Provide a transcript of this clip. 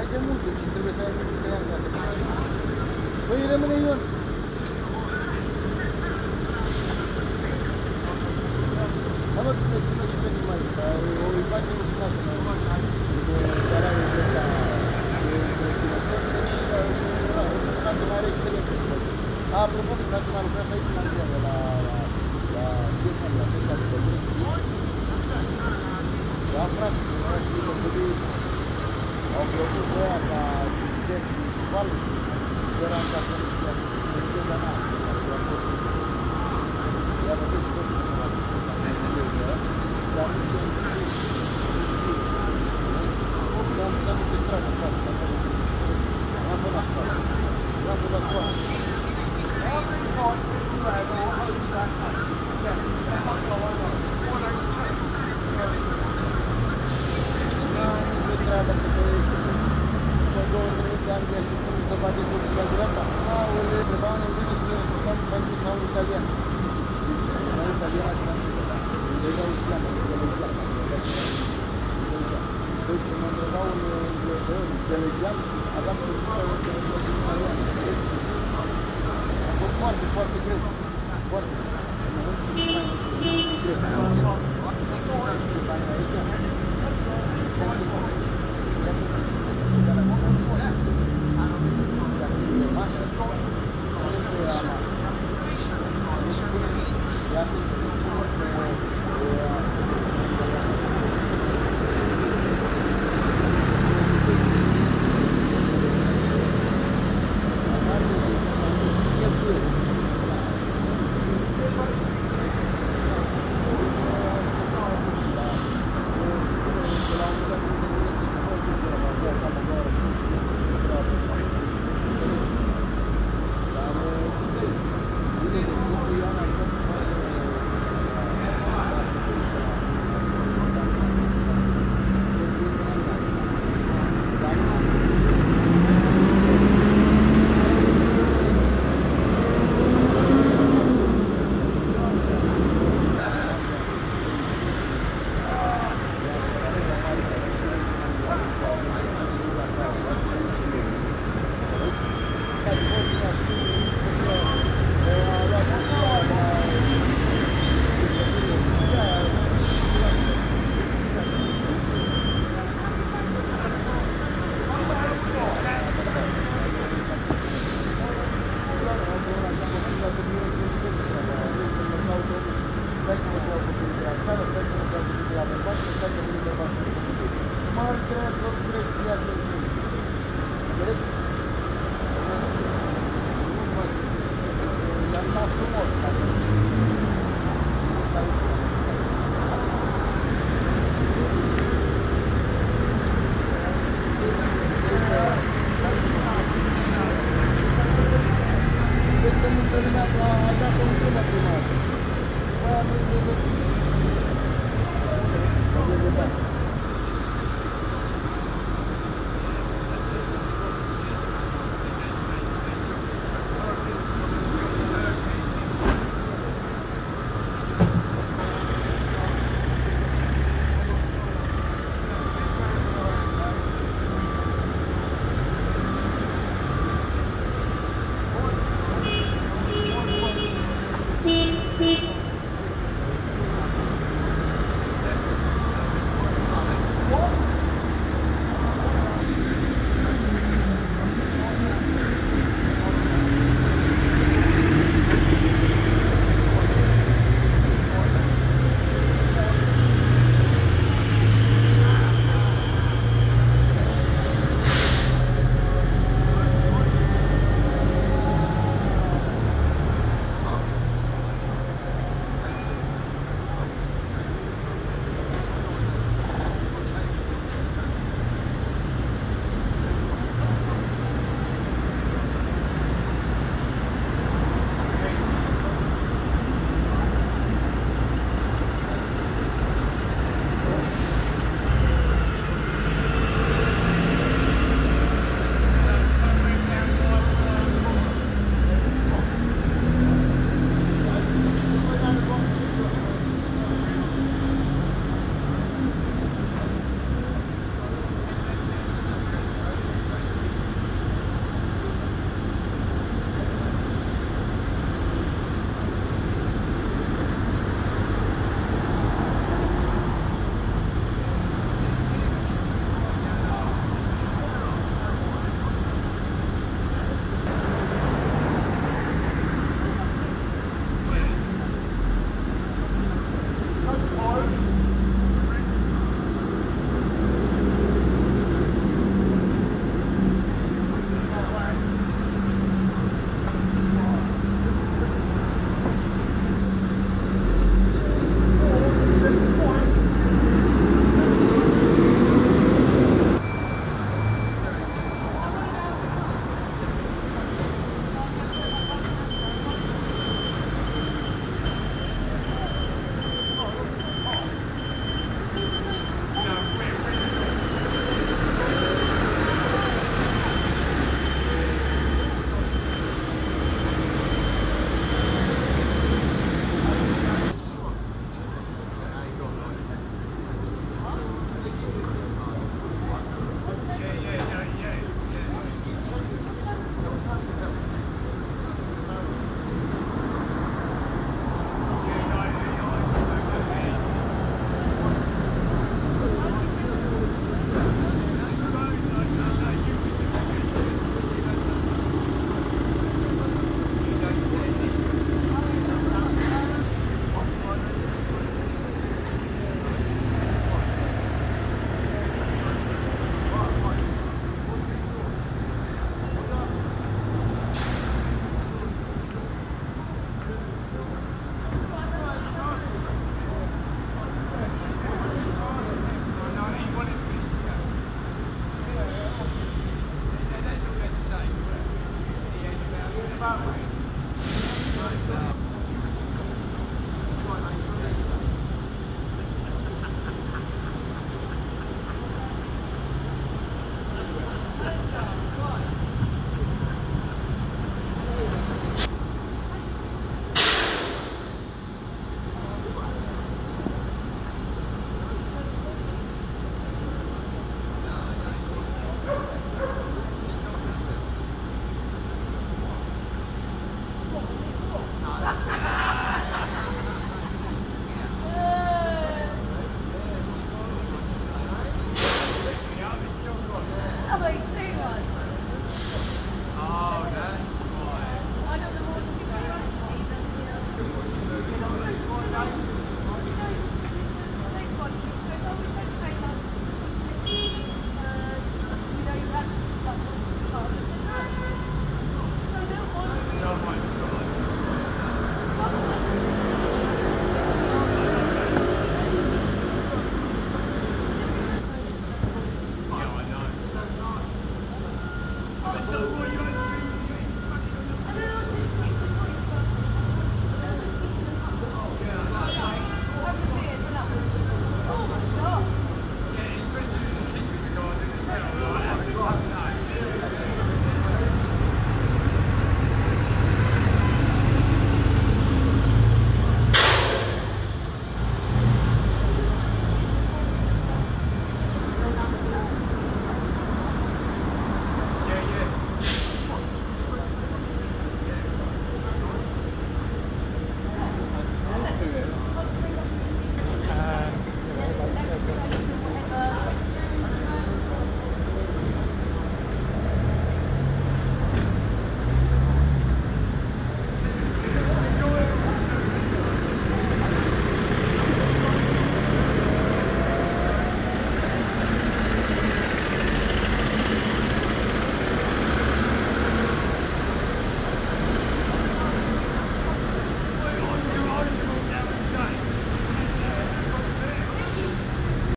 ai de mult, deci trebuie să ai multe de ani ca să Păi rămâne Ion. Da, mă, tu sună și pe mai, dar o îi face un stat, salariul de ăsta Apropo, că dacă m-a lucrat aici în Anglia, de la, la, la firma, la firma de pământ, la frate, era și de pământ, au plăcut ăia ca de ștergi școală, speram că acolo știa, înțelegeam și aveam senzația că a fost foarte, foarte greu. Foarte greu.